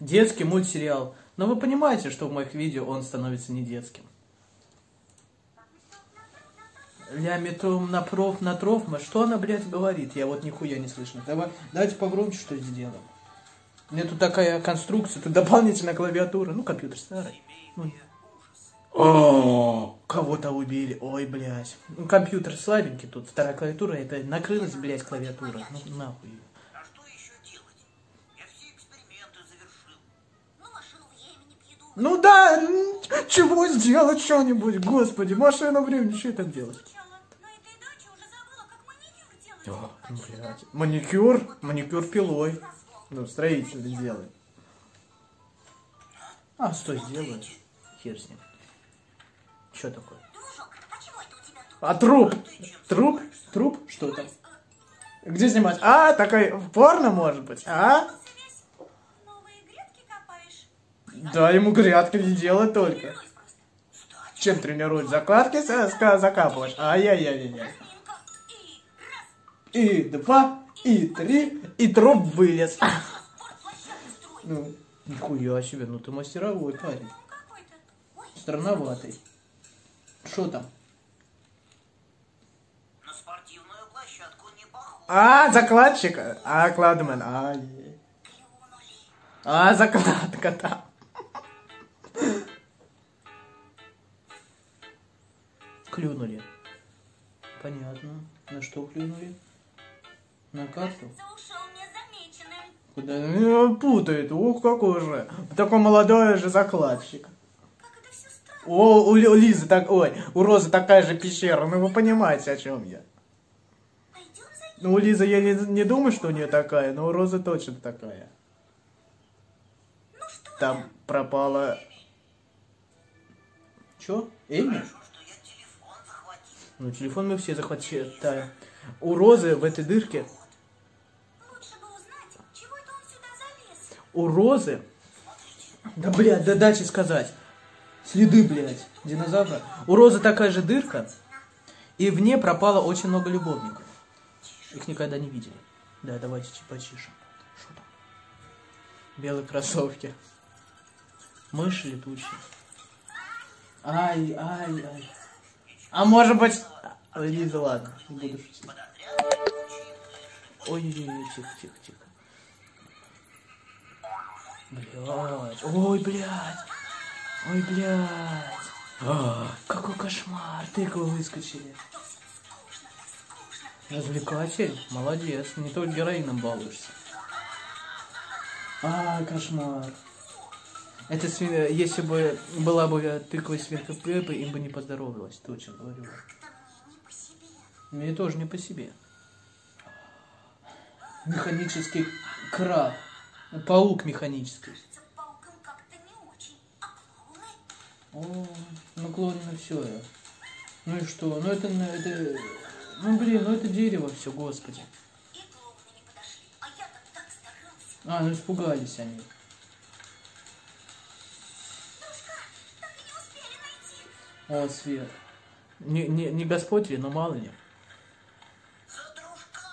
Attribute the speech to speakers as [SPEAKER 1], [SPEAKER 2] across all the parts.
[SPEAKER 1] Детский мультсериал. Но вы понимаете, что в моих видео он становится не детским. Ля метром на проф на трофма. Что она, блядь, говорит? Я вот нихуя не слышно. Давай, давайте погромче что сделаем. У меня тут такая конструкция, тут дополнительная клавиатура. Ну, компьютер старый. Ну. О, кого-то убили. Ой, блядь. Ну, компьютер слабенький тут. Вторая клавиатура, это накрылась, блядь, клавиатура. Ну, нахуй.
[SPEAKER 2] Ну
[SPEAKER 1] да, чего сделать что-нибудь, господи, машина времени, что там делать? О, блядь. Маникюр, маникюр пилой. Ну, строитель делает. А, стой, сделаю. Хер с ним. Что такое?
[SPEAKER 2] А это
[SPEAKER 1] труп? Труп? Труп? Что там? Где снимать? А, такой порно может быть? А? Да, ему грядки не делать только. Чем тренируешь? Закладки закапываешь? Ай-яй-яй-яй.
[SPEAKER 2] И
[SPEAKER 1] два, и три, и труп вылез. Ну, нихуя себе, ну ты мастеровой парень. Странноватый. Что там? А, закладчик. А, кладмен. А, а закладка там. Клюнули. Понятно. На что клюнули? На карту? Куда? Ну, путает. Ух, какой же. Такой молодой же закладчик. О, у Ли- у Лизы так, ой, у Розы такая же пещера. Ну вы понимаете, о чем я. Ну, у Лизы я не, не думаю, что у нее такая, но у Розы точно такая.
[SPEAKER 2] Ну?
[SPEAKER 1] Там пропала... Чё? Эми? Ну, телефон мы все захватили. У Розы в этой дырке...
[SPEAKER 2] Узнать.
[SPEAKER 1] У Розы... Да, блядь, да дайте сказать. Следы, блядь, динозавра. У Розы такая же дырка, и в ней пропало очень много любовников. Их никогда не видели. Да, давайте чуть потише. Что там? Белые кроссовки. Мыши летучие. Ай, ай, ай. А может быть... А, Лиза, ладно, буду шутить. Ой-ой-ой, тихо, тихо, тихо. Блядь, ой, блядь. Ой, блядь. А, какой кошмар, тыквы выскочили. Развлекатель, молодец, не только героином балуешься. А, кошмар. Это свин... если бы была бы тыква свинка Пеппа, им бы не поздоровилась, точно говорю. Мне тоже не по себе. Механический краб. Паук механический. О, ну клоны на все. Ну и что? Ну это, на- это... Ну блин, ну это дерево все, господи.
[SPEAKER 2] А,
[SPEAKER 1] ну испугались они. О, Свет. Не, не, не Господь ли, но мало ли.
[SPEAKER 3] За дружка.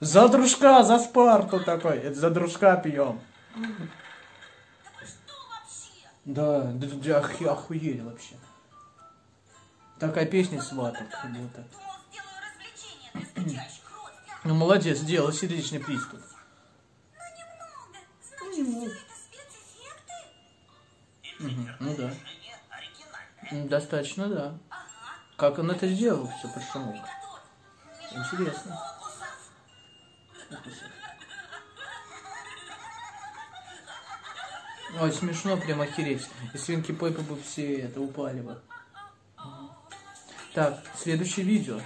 [SPEAKER 1] За дружка, за Спарту такой. Это за дружка пьем.
[SPEAKER 2] Да?
[SPEAKER 1] Да, да, оху- охуели вообще. Такая песня сваток, как будто. Ну молодец, сделал сердечный приступ.
[SPEAKER 2] Но немного. Значит,
[SPEAKER 1] Достаточно, да. Как он это сделал, все по шуму.
[SPEAKER 2] Готов.
[SPEAKER 1] Интересно. Ой, смешно, прям охереть. И свинки Пеппа бы все это упали бы. Так, следующее видео.